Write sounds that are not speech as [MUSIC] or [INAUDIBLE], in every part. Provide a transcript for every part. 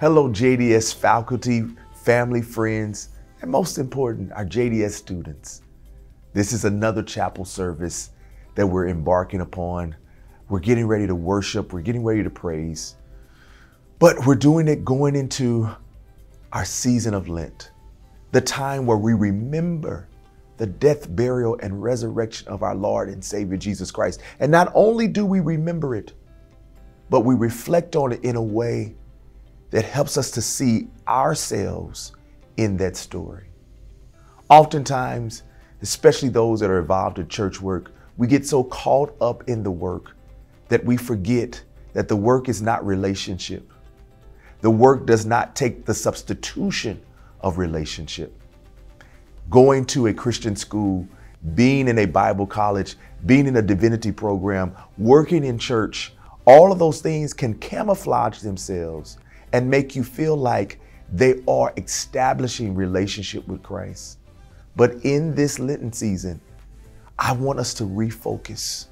Hello, JDS faculty, family, friends, and most important, our JDS students. This is another chapel service that we're embarking upon. We're getting ready to worship, we're getting ready to praise, but we're doing it going into our season of Lent, the time where we remember the death, burial, and resurrection of our Lord and Savior Jesus Christ. And not only do we remember it, but we reflect on it in a way that helps us to see ourselves in that story. Oftentimes, especially those that are involved in church work, we get so caught up in the work that we forget that the work is not relationship. The work does not take the substitution of relationship. Going to a Christian school, being in a Bible college, being in a divinity program, working in church, all of those things can camouflage themselves and make you feel like they are establishing relationship with Christ. But in this Lenten season, I want us to refocus.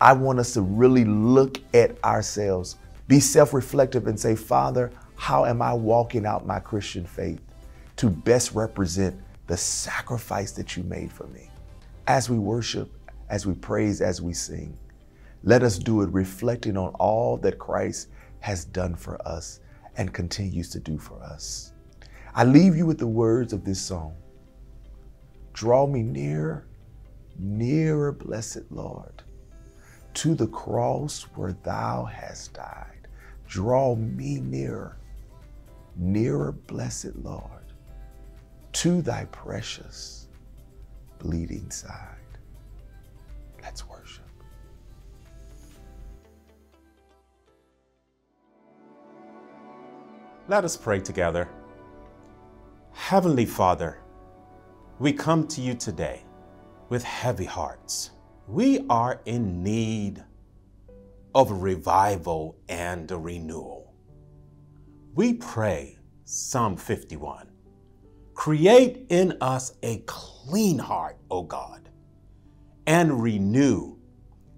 I want us to really look at ourselves, be self reflective, and say, Father, how am I walking out my Christian faith to best represent the sacrifice that you made for me? As we worship, as we praise, as we sing, let us do it reflecting on all that Christ has done for us and continues to do for us. I leave you with the words of this song Draw me near, nearer, blessed Lord, to the cross where thou hast died. Draw me nearer, nearer, blessed Lord, to thy precious bleeding side. Let us pray together. Heavenly Father, we come to you today with heavy hearts. We are in need of revival and a renewal. We pray, Psalm 51, create in us a clean heart, O God, and renew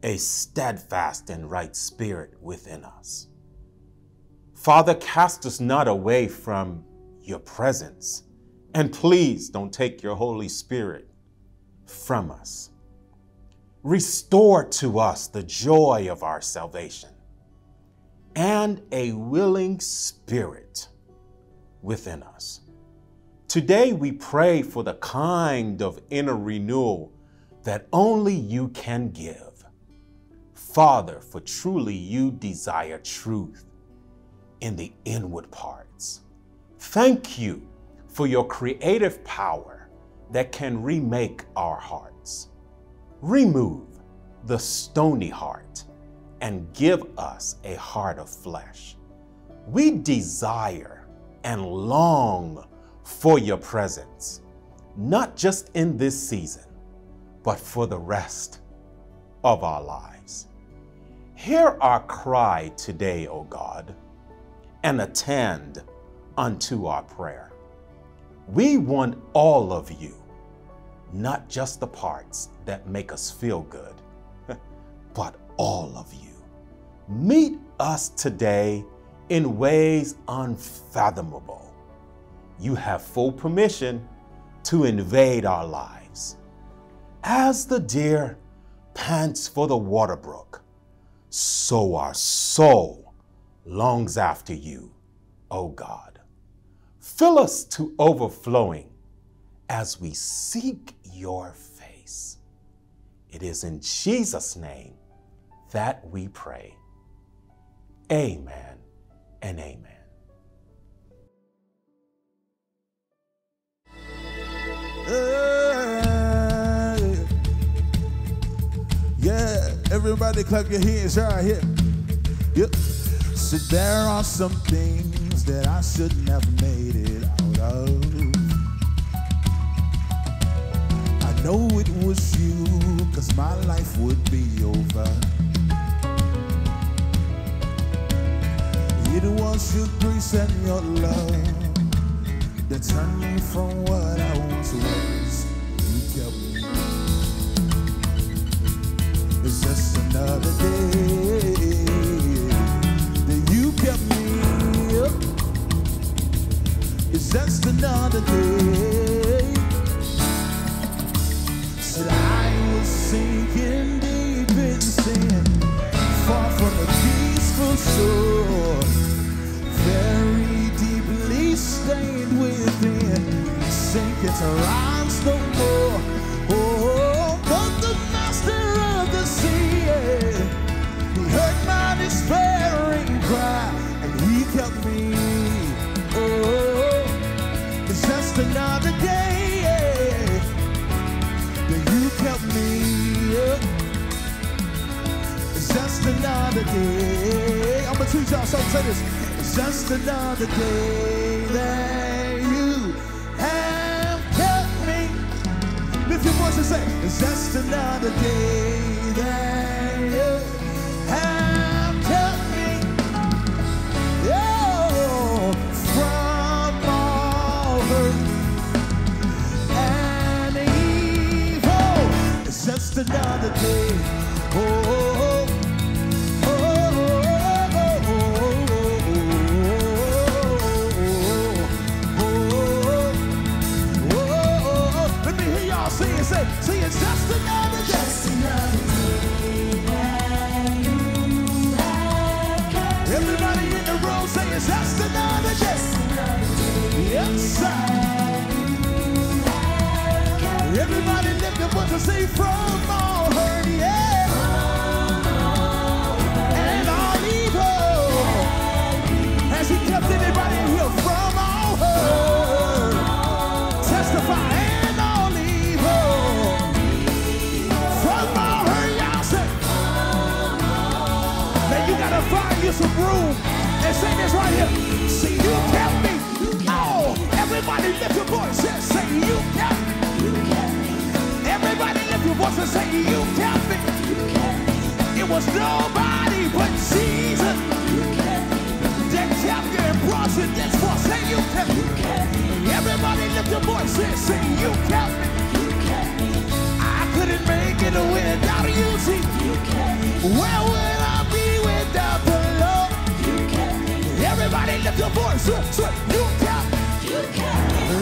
a steadfast and right spirit within us. Father, cast us not away from your presence. And please don't take your Holy Spirit from us. Restore to us the joy of our salvation and a willing spirit within us. Today we pray for the kind of inner renewal that only you can give. Father, for truly you desire truth in the inward parts. Thank you for your creative power that can remake our hearts. Remove the stony heart and give us a heart of flesh. We desire and long for your presence, not just in this season, but for the rest of our lives. Hear our cry today, O God and attend unto our prayer. We want all of you, not just the parts that make us feel good, [LAUGHS] but all of you. Meet us today in ways unfathomable. You have full permission to invade our lives. As the deer pants for the water brook, so our soul longs after you, O God. Fill us to overflowing as we seek your face. It is in Jesus' name that we pray. Amen and amen. Yeah, everybody clap your hands right here. Yep. So there are some things that I shouldn't have made it out of. I know it was you, cause my life would be over. It was your grace and your love that turned me from what I once was. You kept me. It's just another day just another day. Said I was sinking deep in sin, far from the peaceful shore, very deeply stained within, sinking to rise no more. Just another day. That you kept me up. It's just another day. I'm gonna teach y'all something. Say this. It's just another day that you have kept me. Lift your voice and say, It's just another day Everybody in the room say it's just another day. Yes, sir. Your voice and say from all hurt, yeah. And all evil. Has he kept anybody here from all? Testify and all evil. From all y'all say. You gotta find you some room and say this right here. See, you kept me. Oh, everybody lift your voice and say you Everybody lift your voice and say you kept me. It was nobody but Jesus that kept you and brought you this far. Say you kept me. Everybody lift your voice and say you kept me. I couldn't make it without you, see. Where would I be without the Lord? Everybody lift your voice. Say, you kept me.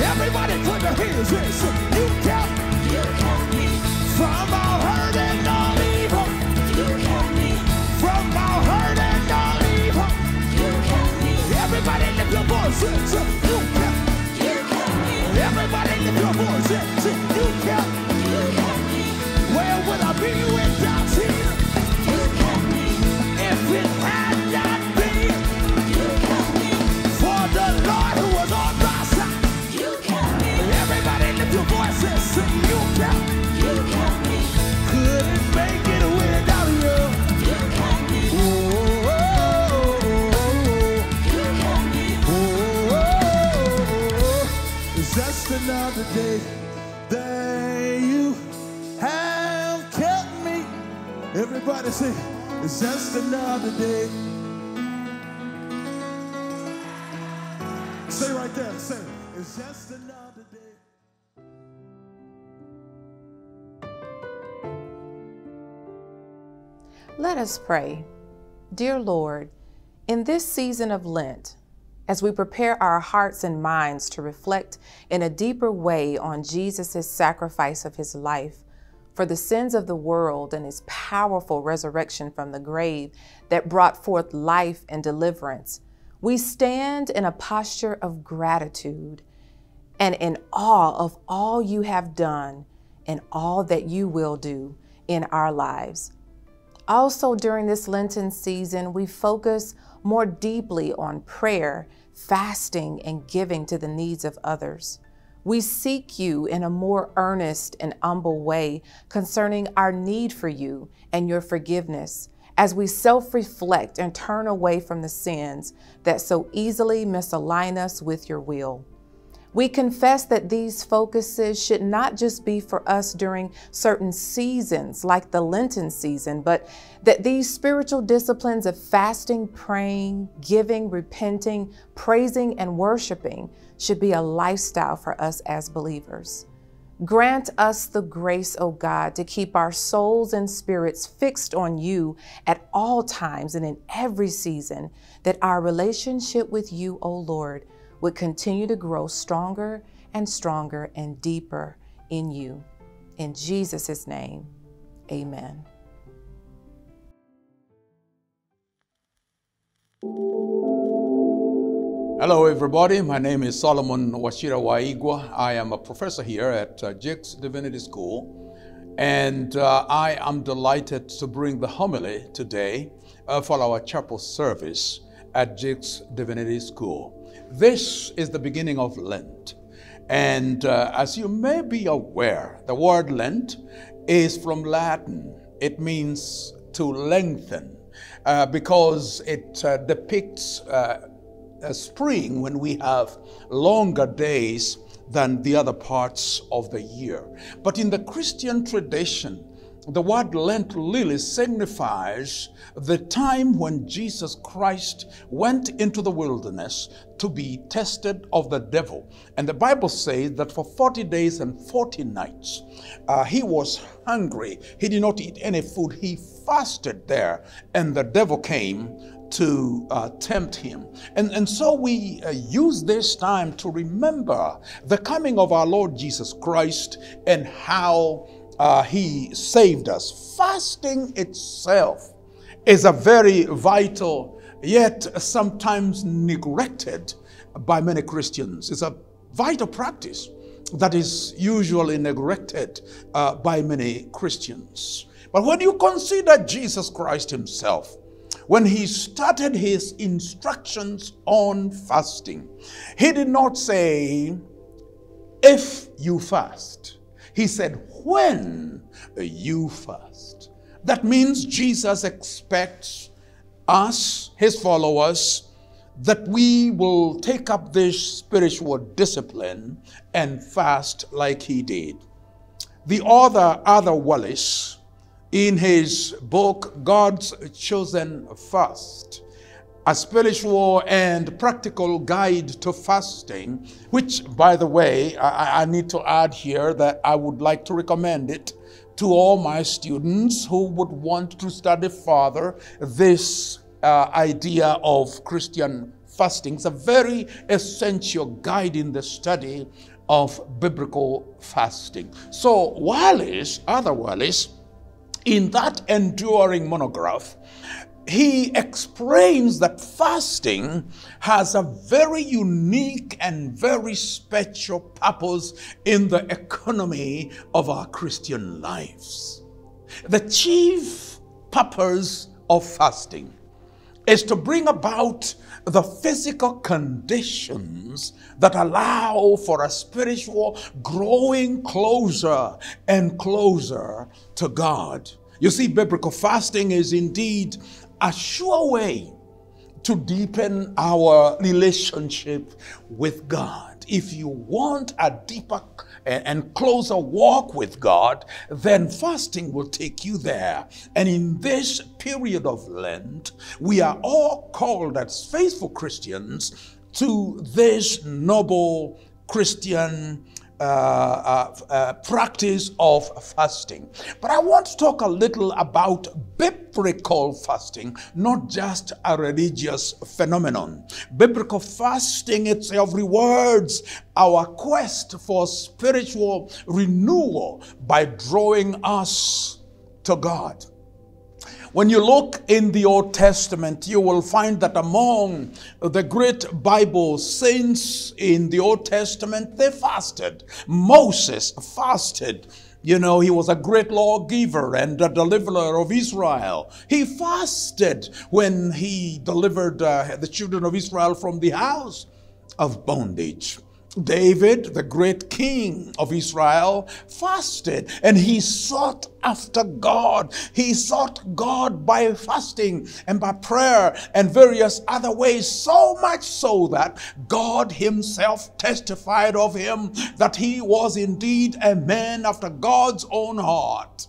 Everybody put their hands in. Say, you Everybody lift your voice. You me. Everybody lift your voice. You kept Everybody say, it's just another day. Say right there, say, it's just another day. Let us pray. Dear Lord, in this season of Lent, as we prepare our hearts and minds to reflect in a deeper way on Jesus' sacrifice of his life for the sins of the world and his powerful resurrection from the grave that brought forth life and deliverance, we stand in a posture of gratitude and in awe of all you have done and all that you will do in our lives. Also, during this Lenten season, we focus more deeply on prayer, fasting, and giving to the needs of others. We seek you in a more earnest and humble way concerning our need for you and your forgiveness as we self reflect and turn away from the sins that so easily misalign us with your will. We confess that these focuses should not just be for us during certain seasons, like the Lenten season, but that these spiritual disciplines of fasting, praying, giving, repenting, praising, and worshiping should be a lifestyle for us as believers. Grant us the grace, O God, to keep our souls and spirits fixed on you at all times and in every season, that our relationship with you, O Lord, would continue to grow stronger and stronger and deeper in you. In Jesus' name, amen. Hello, everybody. My name is Solomon Wachira Waigwa. I am a professor here at uh, Divinity School, and uh, I am delighted to bring the homily today uh, for our chapel service at Jakes Divinity School. This is the beginning of Lent, and uh, as you may be aware, the word Lent is from Latin. It means to lengthen uh, because it uh, depicts uh, spring when we have longer days than the other parts of the year. But in the Christian tradition, the word Lent lily signifies the time when Jesus Christ went into the wilderness to be tested of the devil. And the Bible says that for 40 days and 40 nights, uh, he was hungry. He did not eat any food. He fasted there, and the devil came to uh, tempt him. And, and so we uh, use this time to remember the coming of our Lord Jesus Christ and how uh, he saved us. Fasting itself is a very vital, yet sometimes neglected by many Christians. It's a vital practice that is usually neglected uh, by many Christians. But when you consider Jesus Christ himself, when he started his instructions on fasting, he did not say, if you fast. He said, when you fast. That means Jesus expects us, his followers, that we will take up this spiritual discipline and fast like he did. The author, Arthur Wallis, in his book, God's Chosen Fast, a spiritual and practical guide to fasting, which, by the way, I, I, need to add here that I would like to recommend it to all my students who would want to study further this uh, idea of Christian fasting. It's a very essential guide in the study of biblical fasting. So, Wallis, Arthur Wallis, in that enduring monograph, he explains that fasting has a very unique and very special purpose in the economy of our Christian lives. The chief purpose of fasting is to bring about the physical conditions that allow for a spiritual growing closer and closer to God. You see, biblical fasting is indeed a sure way to deepen our relationship with God. If you want a deeper and closer walk with God, then fasting will take you there. And in this period of Lent, we are all called as faithful Christians to this noble Christian Uh, uh, uh, practice of fasting. But I want to talk a little about biblical fasting, not just a religious phenomenon. Biblical fasting itself rewards our quest for spiritual renewal by drawing us to God. When you look in the Old Testament, you will find that among the great Bible saints in the Old Testament, they fasted. Moses fasted. You know, he was a great lawgiver and a deliverer of Israel. He fasted when he delivered uh, the children of Israel from the house of bondage. David, the great king of Israel, fasted and he sought after God. He sought God by fasting and by prayer and various other ways, so much so that God himself testified of him that he was indeed a man after God's own heart.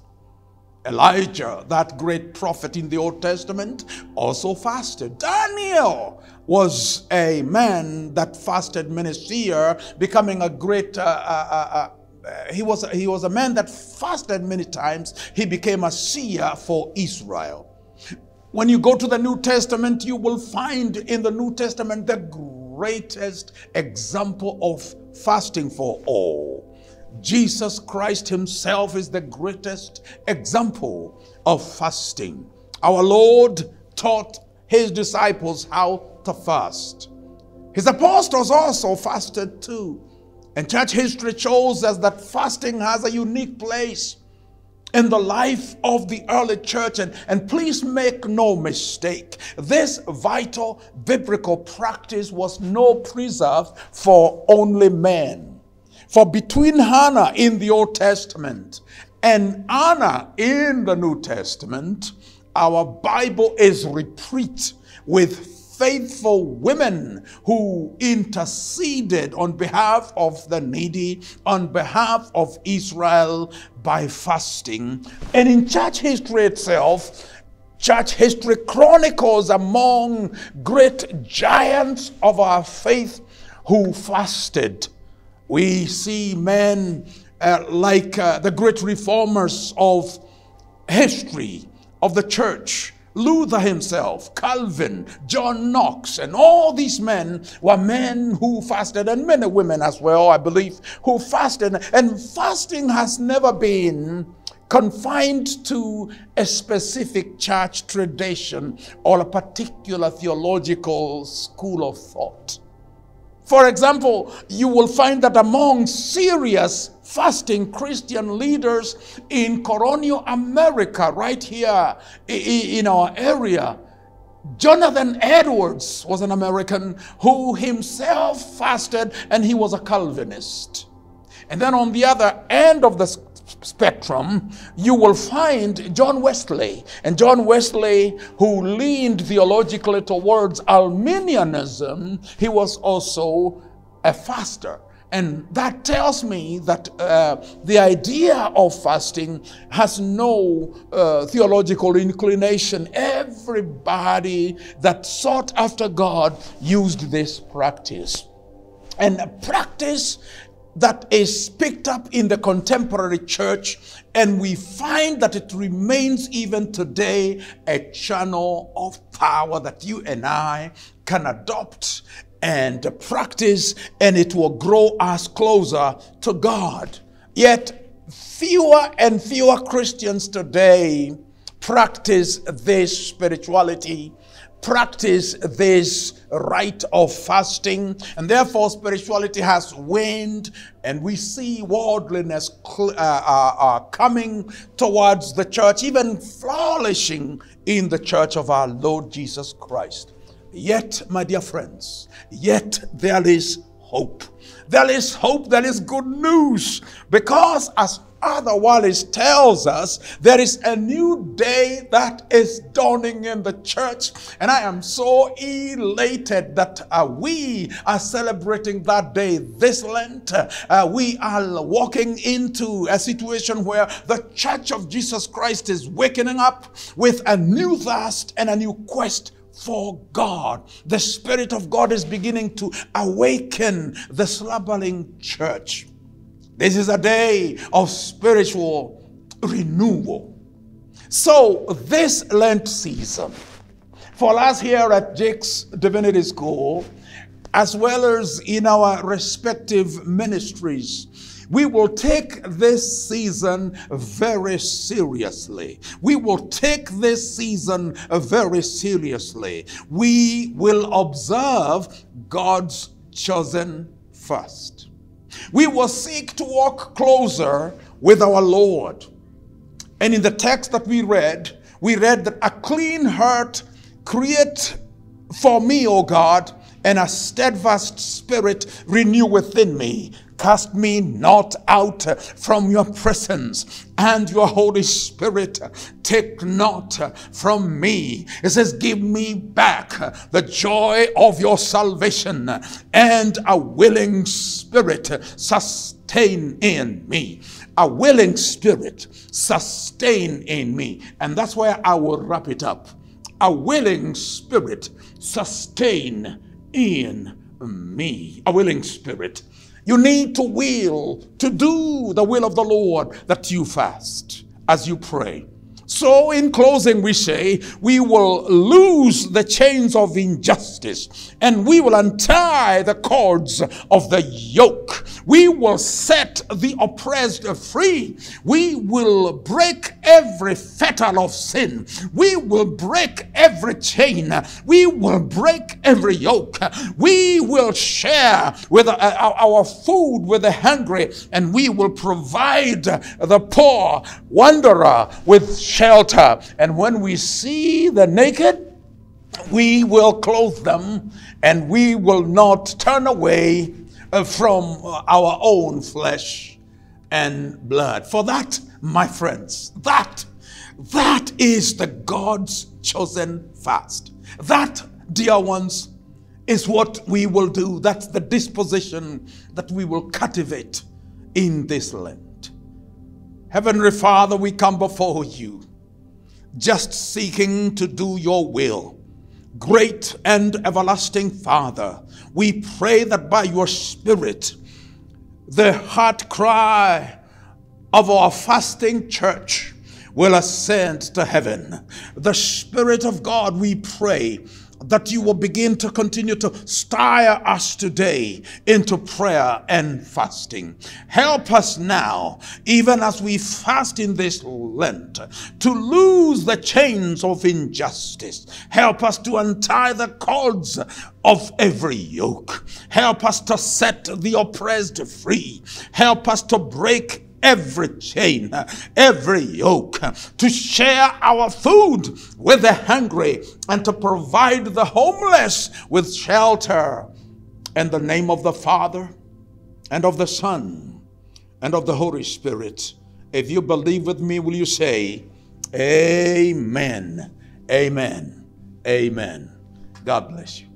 Elijah, that great prophet in the Old Testament, also fasted. Daniel was a man that fasted many years, becoming a great. Uh, uh, uh, uh, he was he was a man that fasted many times. He became a seer for Israel. When you go to the New Testament, you will find in the New Testament the greatest example of fasting for all. Jesus Christ Himself is the greatest example of fasting. Our Lord taught His disciples how to fast. His apostles also fasted too. And church history shows us that fasting has a unique place in the life of the early church. And, and please make no mistake, this vital biblical practice was no preserve for only men. For between Hannah in the Old Testament and Anna in the New Testament, our Bible is replete with faithful women who interceded on behalf of the needy, on behalf of Israel by fasting. And in church history itself, church history chronicles among great giants of our faith who fasted. We see men uh, like uh, the great reformers of history of the church Luther himself, Calvin, John Knox, and all these men were men who fasted, and many women as well, I believe, who fasted. And fasting has never been confined to a specific church tradition or a particular theological school of thought. For example, you will find that among serious fasting Christian leaders in Colonial America, right here in our area, Jonathan Edwards was an American who himself fasted and he was a Calvinist. And then on the other end of the spectrum, you will find John Wesley. And John Wesley, who leaned theologically towards Arminianism, he was also a faster. And that tells me that uh, the idea of fasting has no uh, theological inclination. Everybody that sought after God used this practice. And practice that is picked up in the contemporary church, and we find that it remains even today a channel of power that you and I can adopt and practice, and it will grow us closer to God. Yet, fewer and fewer Christians today practice this spirituality practice this rite of fasting, and therefore spirituality has waned, and we see worldliness uh, uh, uh, coming towards the church, even flourishing in the church of our Lord Jesus Christ. Yet, my dear friends, yet there is hope. There is hope, there is good news, because as Wallis tells us there is a new day that is dawning in the church. And I am so elated that uh, we are celebrating that day this Lent. Uh, we are walking into a situation where the church of Jesus Christ is waking up with a new thirst and a new quest for God. The Spirit of God is beginning to awaken the slumbering church. This is a day of spiritual renewal. So, this Lent season, for us here at Jakes Divinity School, as well as in our respective ministries, we will take this season very seriously. We will take this season very seriously. We will observe God's chosen fast. We will seek to walk closer with our Lord. And in the text that we read, we read that a clean heart create for me, O God, and a steadfast spirit renew within me. Cast me not out from your presence, and your Holy Spirit take not from me. It says, Give me back the joy of your salvation, and a willing spirit sustain in me. A willing spirit sustain in me. And that's where I will wrap it up. A willing spirit sustain in me. A willing spirit you need to will to do the will of the Lord that you fast as you pray. So, in closing, we say we will lose the chains of injustice and we will untie the cords of the yoke. We will set the oppressed free. We will break every fetter of sin. We will break every chain. We will break every yoke. We will share with uh, our food with the hungry and we will provide the poor wanderer with shelter. And when we see the naked, we will clothe them and we will not turn away uh, from our own flesh and blood. For that, my friends, that that is the God's chosen fast. That, dear ones, is what we will do. That's the disposition that we will cultivate in this Lent. Heavenly Father, we come before you just seeking to do your will. Great and everlasting Father, we pray that by your Spirit, the heart cry of our fasting church will ascend to heaven. The Spirit of God, we pray, that you will begin to continue to stir us today into prayer and fasting. Help us now, even as we fast in this Lent, to lose the chains of injustice. Help us to untie the cords of every yoke. Help us to set the oppressed free. Help us to break every chain, every yoke, to share our food with the hungry, and to provide the homeless with shelter. In the name of the Father, and of the Son, and of the Holy Spirit. If you believe with me, will you say, Amen, Amen, Amen. God bless you.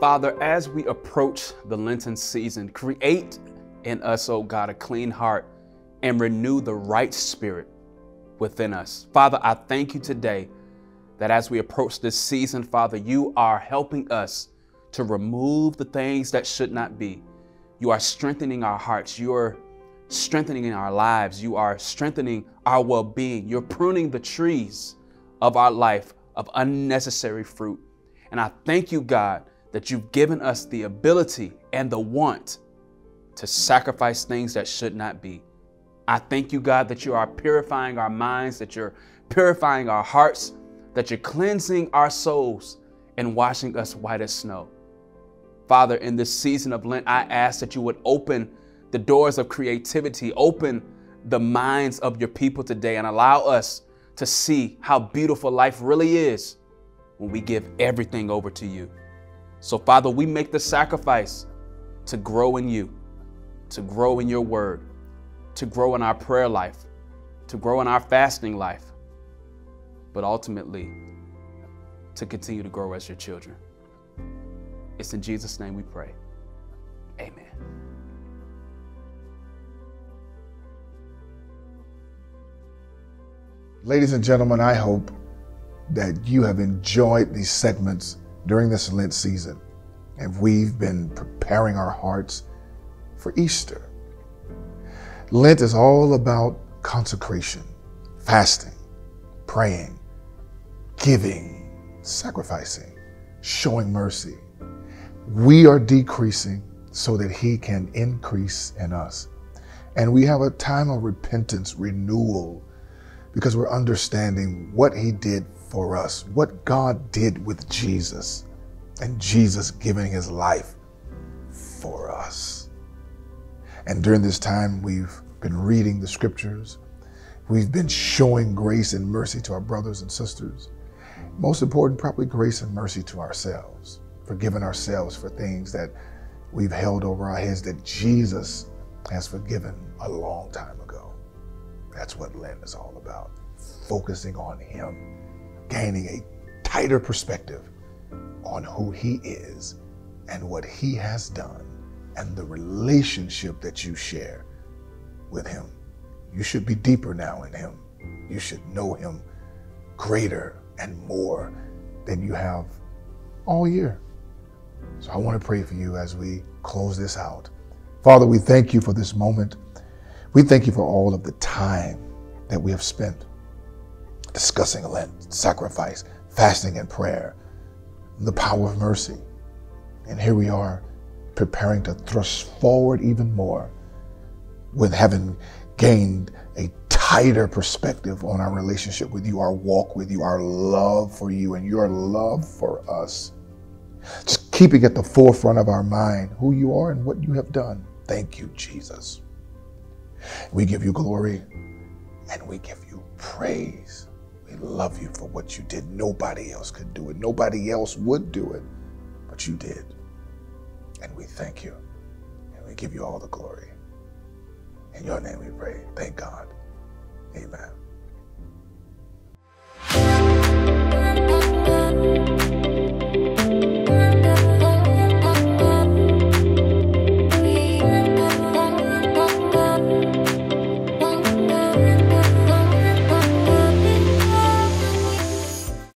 Father, as we approach the Lenten season, create in us, oh God, a clean heart and renew the right spirit within us. Father, I thank you today that as we approach this season, Father, you are helping us to remove the things that should not be. You are strengthening our hearts. You're strengthening our lives. You are strengthening our well being. You're pruning the trees of our life of unnecessary fruit. And I thank you, God, that you've given us the ability and the want to sacrifice things that should not be. I thank you, God, that you are purifying our minds, that you're purifying our hearts, that you're cleansing our souls and washing us white as snow. Father, in this season of Lent, I ask that you would open the doors of creativity, open the minds of your people today, and allow us to see how beautiful life really is when we give everything over to you. So, Father, we make the sacrifice to grow in you, to grow in your word, to grow in our prayer life, to grow in our fasting life, but ultimately to continue to grow as your children. It's in Jesus' name we pray. Amen. Ladies and gentlemen, I hope that you have enjoyed these segments during this Lent season, and we've been preparing our hearts for Easter. Lent is all about consecration, fasting, praying, giving, sacrificing, showing mercy. We are decreasing so that He can increase in us. And we have a time of repentance, renewal, because we're understanding what He did for us, what God did with Jesus, and Jesus giving his life for us. And during this time, we've been reading the scriptures. We've been showing grace and mercy to our brothers and sisters. Most important, probably grace and mercy to ourselves, forgiving ourselves for things that we've held over our heads that Jesus has forgiven a long time ago. That's what Lent is all about. Focusing on Him gaining a tighter perspective on who He is and what He has done and the relationship that you share with Him. You should be deeper now in Him. You should know Him greater and more than you have all year. So I want to pray for you as we close this out. Father, we thank you for this moment. We thank you for all of the time that we have spent discussing Lent, sacrifice, fasting, and prayer, the power of mercy. And here we are preparing to thrust forward even more with having gained a tighter perspective on our relationship with you, our walk with you, our love for you, and your love for us. Just keeping at the forefront of our mind who you are and what you have done. Thank you, Jesus. We give you glory and we give you praise. Love you for what you did. Nobody else could do it. Nobody else would do it, but you did. And we thank you and we give you all the glory. In your name we pray. Thank God. Amen.